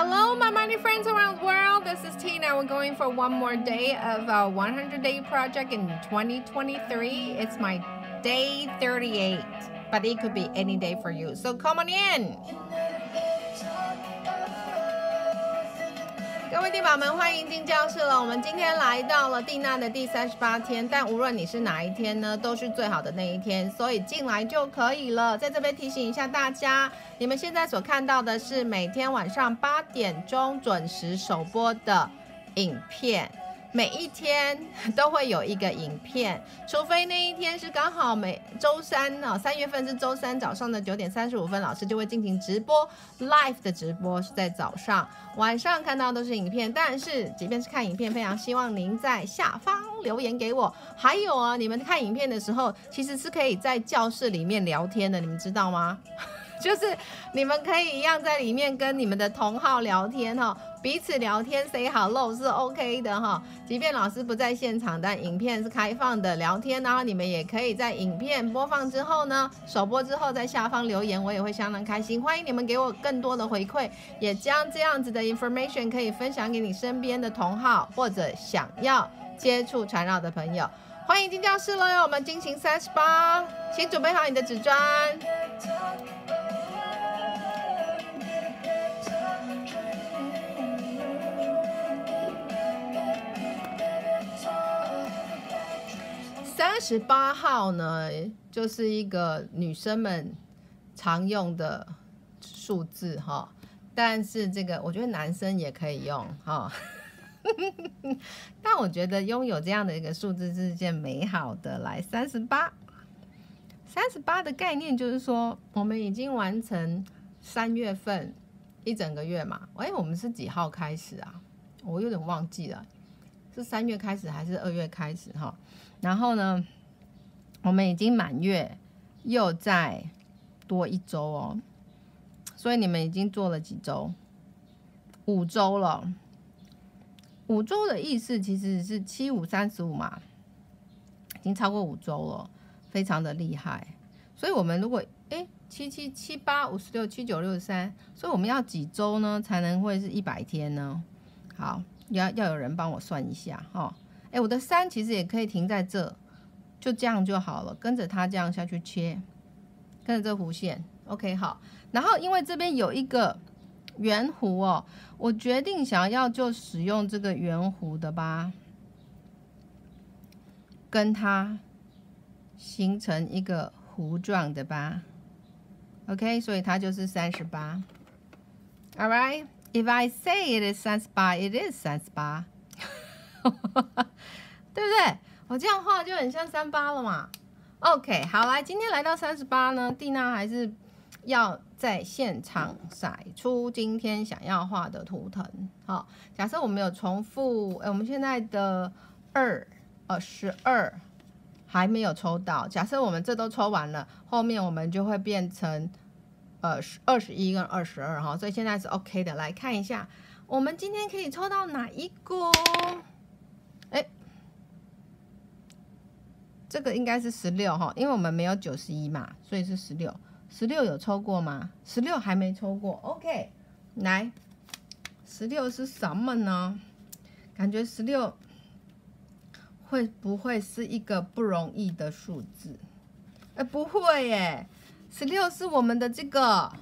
Hello, my money friends around the world. This is Tina. We're going for one more day of our 100 day project in 2023. It's my day 38, but it could be any day for you. So come on in. 各位地宝们，欢迎进教室了。我们今天来到了蒂娜的第三十八天，但无论你是哪一天呢，都是最好的那一天，所以进来就可以了。在这边提醒一下大家，你们现在所看到的是每天晚上八点钟准时首播的影片。每一天都会有一个影片，除非那一天是刚好每周三呢，三月份是周三早上的九点三十五分，老师就会进行直播，live 的直播是在早上，晚上看到都是影片。但是即便是看影片，非常希望您在下方留言给我。还有啊，你们看影片的时候，其实是可以在教室里面聊天的，你们知道吗？就是你们可以一样在里面跟你们的同号聊天哈，彼此聊天 say hello 是 OK 的哈。即便老师不在现场，但影片是开放的聊天，然后你们也可以在影片播放之后呢，首播之后在下方留言，我也会相当开心。欢迎你们给我更多的回馈，也将这样子的 information 可以分享给你身边的同好或者想要接触缠绕的朋友。欢迎进教室了哟，我们进行三十八，请准备好你的纸砖。三十八号呢，就是一个女生们常用的数字哈，但是这个我觉得男生也可以用哈。但我觉得拥有这样的一个数字是件美好的。来，三十八，三十八的概念就是说，我们已经完成三月份一整个月嘛。哎，我们是几号开始啊？我有点忘记了，是三月开始还是二月开始哈？然后呢，我们已经满月，又再多一周哦，所以你们已经做了几周？五周了。五周的意思其实是七五三十五嘛，已经超过五周了，非常的厉害。所以，我们如果哎七七七八五十六七九六十三，所以我们要几周呢才能会是一百天呢？好，要要有人帮我算一下哈。哎，我的三其实也可以停在这，就这样就好了，跟着它这样下去切，跟着这弧线，OK 好。然后因为这边有一个圆弧哦，我决定想要就使用这个圆弧的吧，跟它形成一个弧状的吧，OK，所以它就是三十八。All right, if I say it is 三十八，it is 三十八。对不对？我这样画就很像三八了嘛。OK，好来，今天来到三十八呢，蒂娜还是要在现场甩出今天想要画的图腾。好，假设我们有重复，哎，我们现在的二呃十二还没有抽到。假设我们这都抽完了，后面我们就会变成呃二十一跟二十二哈。所以现在是 OK 的。来看一下，我们今天可以抽到哪一个？这个应该是十六哈，因为我们没有九十一嘛，所以是十六。十六有抽过吗？十六还没抽过。OK，来，十六是什么呢？感觉十六会不会是一个不容易的数字？哎，不会耶，十六是我们的这个，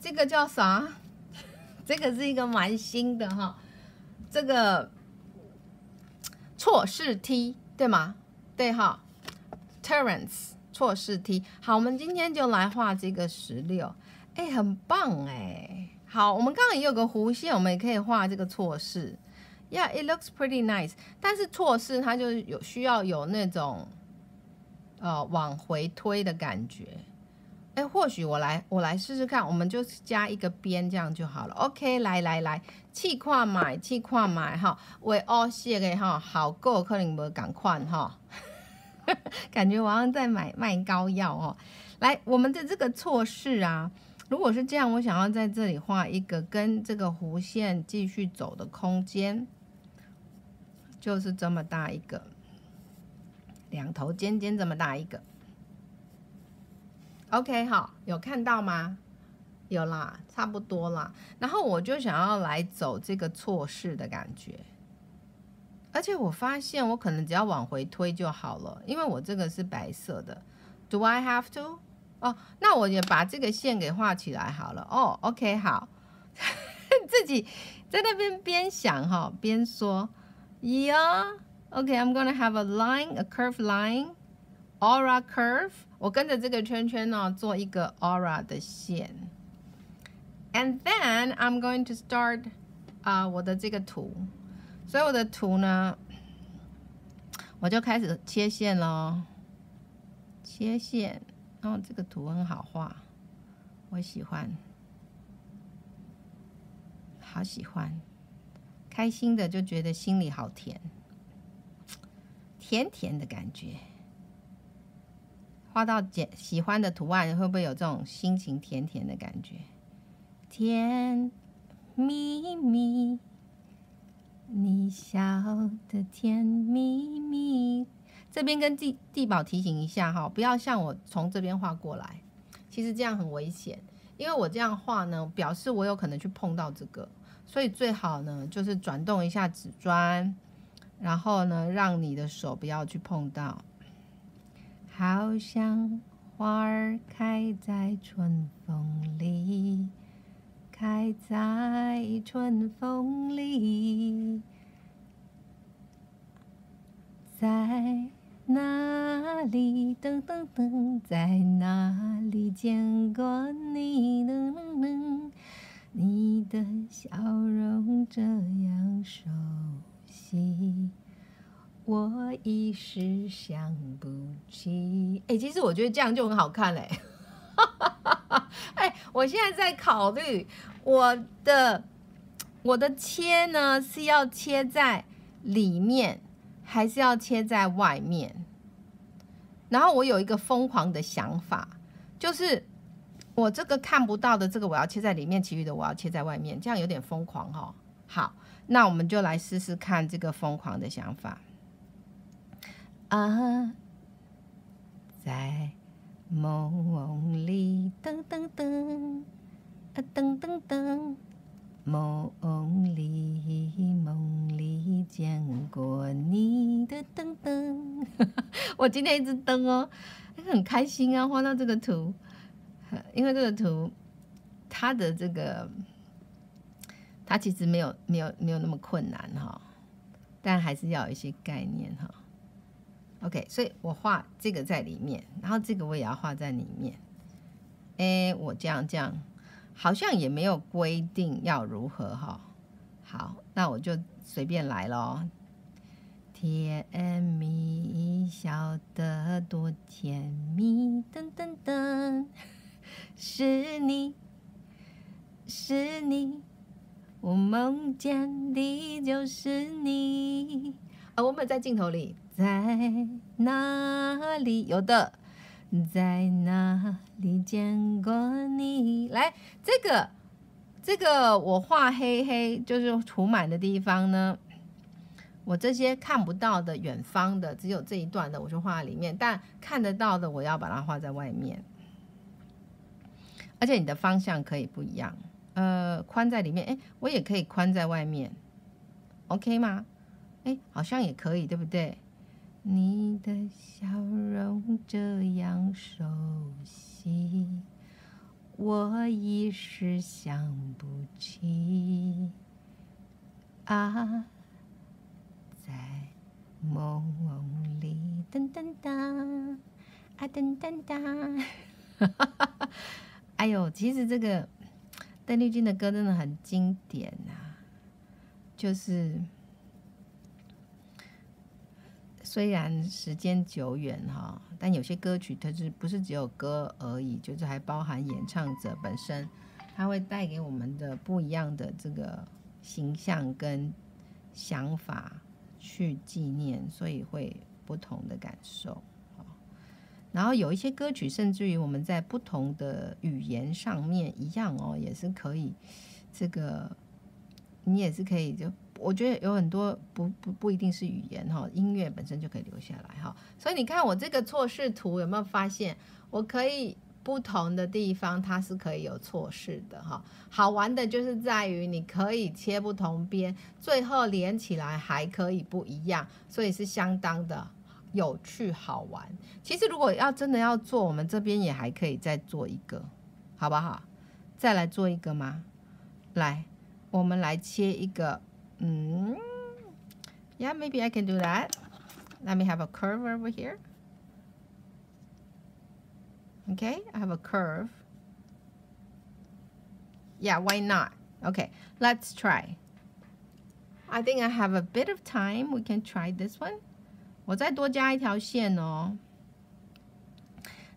这个叫啥？这个是一个蛮新的哈，这个。错视梯对吗？对哈，terrence 错视题。好，我们今天就来画这个十六，哎，很棒哎。好，我们刚刚也有个弧线，我们也可以画这个错视。Yeah, it looks pretty nice。但是错视它就有需要有那种呃往回推的感觉。哎，或许我来我来试试看，我们就加一个边这样就好了。OK，来来来，气跨买气跨买哈，为哦谢的哈，好够可能无赶快哈，感觉我好像在买卖膏药哦。来，我们的这个措施啊，如果是这样，我想要在这里画一个跟这个弧线继续走的空间，就是这么大一个，两头尖尖这么大一个。OK，好，有看到吗？有啦，差不多啦。然后我就想要来走这个错视的感觉，而且我发现我可能只要往回推就好了，因为我这个是白色的。Do I have to？哦，那我也把这个线给画起来好了。哦，OK，好，自己在那边边想哈边说，Yeah，OK，I'm gonna have a line，a CURVE LINE Aura curve。我跟着这个圈圈呢做一个 aura 的线。And then I'm going to start 啊、我的这个图，所以我的图呢，我就开始切线喽，切线。哦，这个图很好画，我喜欢，好喜欢，开心的就觉得心里好甜，甜甜的感觉。画到简喜欢的图案，会不会有这种心情甜甜的感觉？甜蜜蜜，你笑的甜蜜蜜。这边跟地地宝提醒一下哈，不要像我从这边画过来，其实这样很危险，因为我这样画呢，表示我有可能去碰到这个，所以最好呢就是转动一下纸砖，然后呢让你的手不要去碰到。好像花儿开在春风里。开在春风里，在哪里？噔噔噔，在哪里见过你？噔噔噔，你的笑容这样熟悉，我一时想不起。哎，其实我觉得这样就很好看嘞。哈哈哈哎，我现在在考虑我的我的切呢是要切在里面，还是要切在外面？然后我有一个疯狂的想法，就是我这个看不到的这个我要切在里面，其余的我要切在外面，这样有点疯狂哈。好，那我们就来试试看这个疯狂的想法啊，在。梦里噔噔噔，啊噔噔噔，梦里梦里见过你的噔噔，我今天一直噔哦，很开心啊，画到这个图，因为这个图它的这个它其实没有没有没有那么困难哈，但还是要有一些概念哈。OK，所以我画这个在里面，然后这个我也要画在里面。哎，我这样这样，好像也没有规定要如何哈。好，那我就随便来咯。甜蜜笑得多甜蜜，噔噔噔，是你是你，我梦见的就是你。啊，我们在镜头里。在哪里？有的，在哪里见过你？来，这个，这个我画黑黑，就是涂满的地方呢。我这些看不到的远方的，只有这一段的，我就画在里面。但看得到的，我要把它画在外面。而且你的方向可以不一样，呃，宽在里面，哎，我也可以宽在外面，OK 吗？哎，好像也可以，对不对？你的笑容这样熟悉，我一时想不起。啊，在梦里，噔噔噔，啊噔噔噔，哈哈哈！哎呦，其实这个邓丽君的歌真的很经典呐，就是。虽然时间久远哈，但有些歌曲它是不是只有歌而已，就是还包含演唱者本身，它会带给我们的不一样的这个形象跟想法去纪念，所以会不同的感受。然后有一些歌曲，甚至于我们在不同的语言上面一样哦，也是可以这个，你也是可以就。我觉得有很多不不不一定是语言哈，音乐本身就可以留下来哈。所以你看我这个错视图有没有发现？我可以不同的地方它是可以有错视的哈。好玩的就是在于你可以切不同边，最后连起来还可以不一样，所以是相当的有趣好玩。其实如果要真的要做，我们这边也还可以再做一个，好不好？再来做一个吗？来，我们来切一个，嗯，Yeah，maybe I can do that. Let me have a curve over here. Okay, I have a curve. Yeah, why not? Okay, let's try. I think I have a bit of time. We can try this one. 我再多加一条线哦。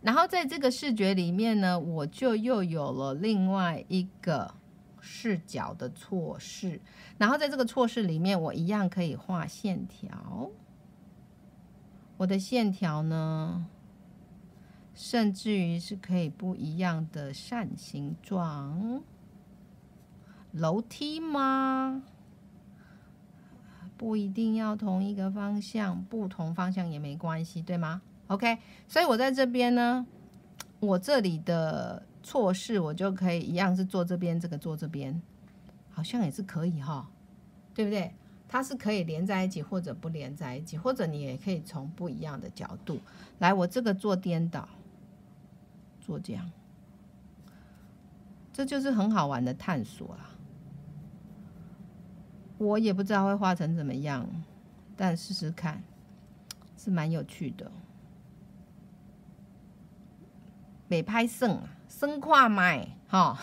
然后在这个视觉里面呢，我就又有了另外一个 视角的错视。然后在这个错视里面，我一样可以画线条。我的线条呢？甚至于是可以不一样的扇形状，楼梯吗？不一定要同一个方向，不同方向也没关系，对吗？OK，所以我在这边呢，我这里的错视我就可以一样是做这边，这个做这边，好像也是可以哈，对不对？它是可以连在一起，或者不连在一起，或者你也可以从不一样的角度来。我这个做颠倒。做这样，这就是很好玩的探索啦。我也不知道会画成怎么样，但试试看是蛮有趣的。美拍胜啊，生跨麦哈，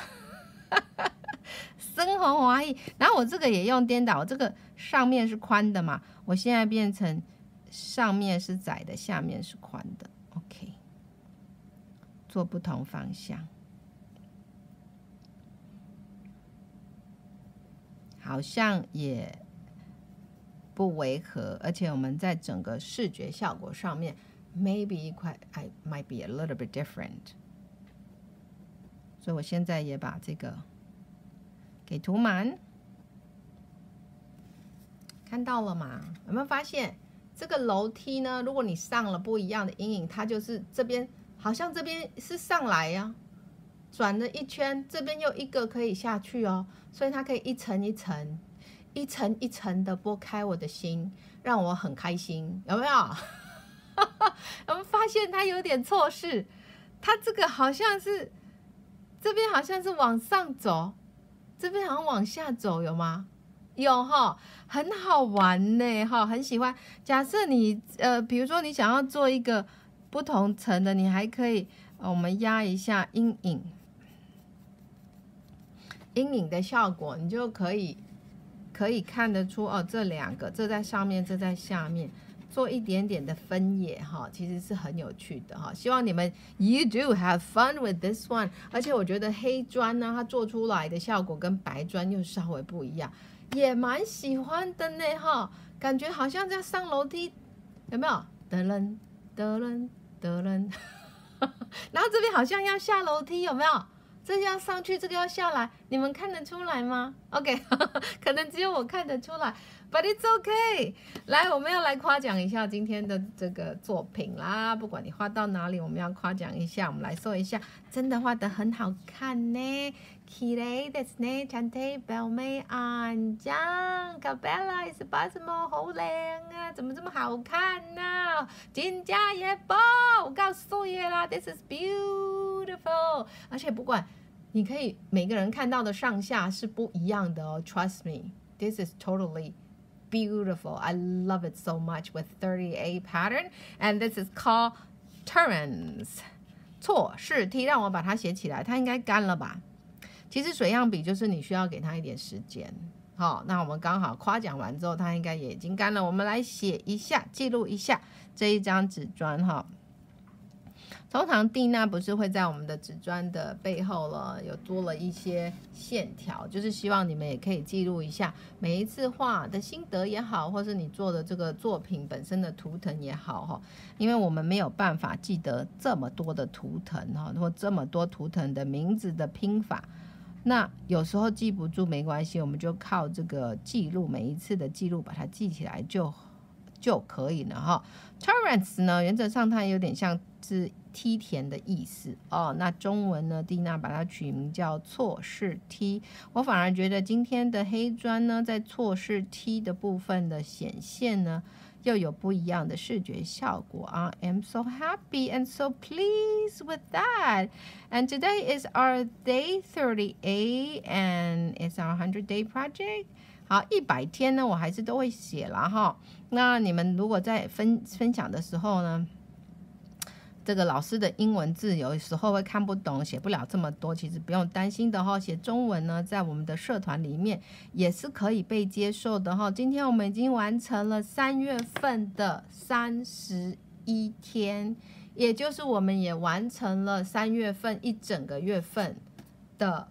生红华意。然后我这个也用颠倒，这个上面是宽的嘛，我现在变成上面是窄的，下面是宽的。OK。做不同方向，好像也不违和，而且我们在整个视觉效果上面，maybe 一块 I might be a little bit different。所以我现在也把这个给涂满，看到了吗？有没有发现这个楼梯呢？如果你上了不一样的阴影，它就是这边。好像这边是上来呀，转了一圈，这边又一个可以下去哦，所以它可以一层一层、一层一层的拨开我的心，让我很开心，有没有？我们发现它有点错视，它这个好像是这边好像是往上走，这边好像往下走，有吗？有哈，很好玩呢，哈，很喜欢。假设你呃，比如说你想要做一个。不同层的，你还可以，我们压一下阴影，阴影的效果，你就可以可以看得出哦，这两个，这在上面，这在下面，做一点点的分野哈，其实是很有趣的哈。希望你们 you do have fun with this one，而且我觉得黑砖呢，它做出来的效果跟白砖又稍微不一样，也蛮喜欢的呢哈，感觉好像在上楼梯，有没有？噔噔噔噔。得了，然后这边好像要下楼梯，有没有？这个要上去，这个要下来，你们看得出来吗？OK，可能只有我看得出来，But it's OK。来，我们要来夸奖一下今天的这个作品啦。不管你画到哪里，我们要夸奖一下。我们来说一下，真的画得很好看呢。綺麗ですね。ちゃんと表妹安江，Gabella is 把什么好靚啊？怎么这么好看呢？金家也宝，我告诉你啦，This is beautiful。 Beautiful，而且不管你可以每个人看到的上下是不一样的哦。Trust me，this is totally beautiful. I love it so much with 38 pattern, and this is called turns。错是 T，让我把它写起来，它应该干了吧？其实水样笔就是你需要给它一点时间，好，那我们刚好夸奖完之后，它应该也已经干了。我们来写一下，记录一下这一张纸砖哈。通常蒂娜不是会在我们的纸砖的背后了，有多了一些线条，就是希望你们也可以记录一下每一次画的心得也好，或是你做的这个作品本身的图腾也好哈。因为我们没有办法记得这么多的图腾哈，或这么多图腾的名字的拼法。那有时候记不住没关系，我们就靠这个记录，每一次的记录把它记起来就就可以了哈。Torrents 呢，原则上它有点像是梯田的意思哦。那中文呢，蒂娜把它取名叫错视梯。我反而觉得今天的黑砖呢，在错视梯的部分的显现呢。又有不一样的视觉效果啊！I'm so happy and so pleased with that. And today is our day thirty a and it's our hundred day project. 好，一百天呢，我还是都会写了哈。那你们如果在分分享的时候呢？这个老师的英文字有时候会看不懂，写不了这么多，其实不用担心的哈。写中文呢，在我们的社团里面也是可以被接受的哈。今天我们已经完成了三月份的三十一天，也就是我们也完成了三月份一整个月份的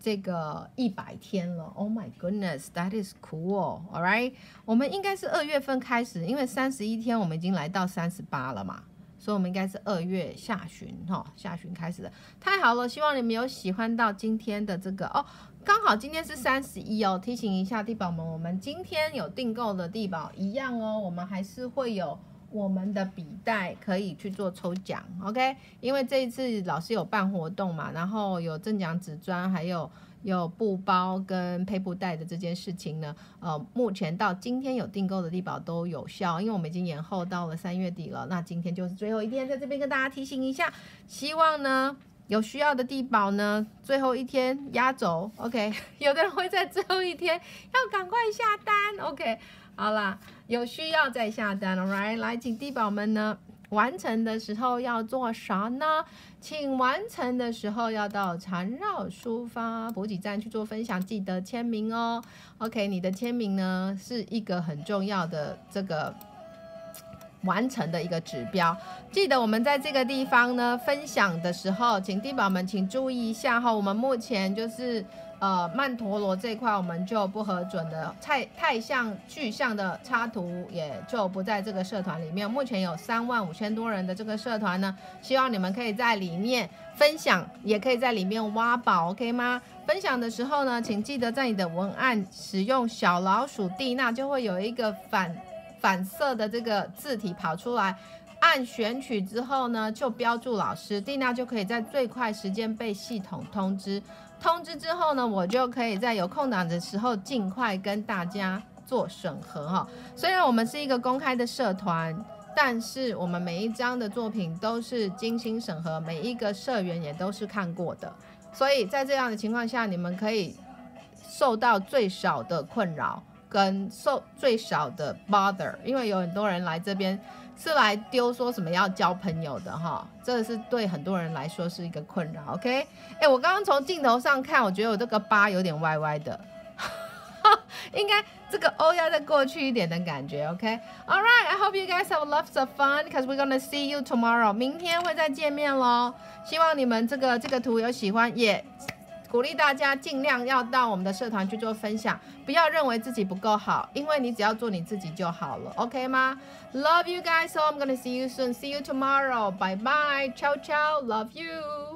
这个一百天了。Oh my goodness, that is cool. All right，我们应该是二月份开始，因为三十一天我们已经来到三十八了嘛。所以，我们应该是二月下旬哈，下旬开始的，太好了！希望你们有喜欢到今天的这个哦，刚好今天是三十一哦，提醒一下地宝们，我们今天有订购的地宝一样哦，我们还是会有我们的笔袋可以去做抽奖，OK？因为这一次老师有办活动嘛，然后有正奖纸砖，还有。有布包跟配布袋的这件事情呢，呃，目前到今天有订购的地保都有效，因为我们已经延后到了三月底了。那今天就是最后一天，在这边跟大家提醒一下，希望呢有需要的地保呢，最后一天压轴，OK？有的人会在最后一天要赶快下单，OK？好啦，有需要再下单，Alright？来，请地宝们呢。完成的时候要做啥呢？请完成的时候要到缠绕书发补给站去做分享，记得签名哦。OK，你的签名呢是一个很重要的这个完成的一个指标。记得我们在这个地方呢分享的时候，请地宝们请注意一下哈。我们目前就是。呃，曼陀罗这块我们就不核准的，太太像具象的插图也就不在这个社团里面。目前有三万五千多人的这个社团呢，希望你们可以在里面分享，也可以在里面挖宝，OK 吗？分享的时候呢，请记得在你的文案使用小老鼠蒂娜，就会有一个反反色的这个字体跑出来，按选取之后呢，就标注老师蒂娜，就可以在最快时间被系统通知。通知之后呢，我就可以在有空档的时候尽快跟大家做审核哈。虽然我们是一个公开的社团，但是我们每一张的作品都是精心审核，每一个社员也都是看过的。所以在这样的情况下，你们可以受到最少的困扰跟受最少的 bother，因为有很多人来这边。是来丢说什么要交朋友的哈，这是对很多人来说是一个困扰。OK，哎，我刚刚从镜头上看，我觉得我这个疤有点歪歪的，应该这个 O 要再过去一点的感觉。OK，All right，I hope you guys have lots of fun because we're gonna see you tomorrow。明天会再见面喽，希望你们这个这个图有喜欢也。鼓励大家尽量要到我们的社团去做分享，不要认为自己不够好，因为你只要做你自己就好了，OK 吗？Love you guys, so I'm gonna see you soon. See you tomorrow. Bye bye. Ciao ciao. Love you.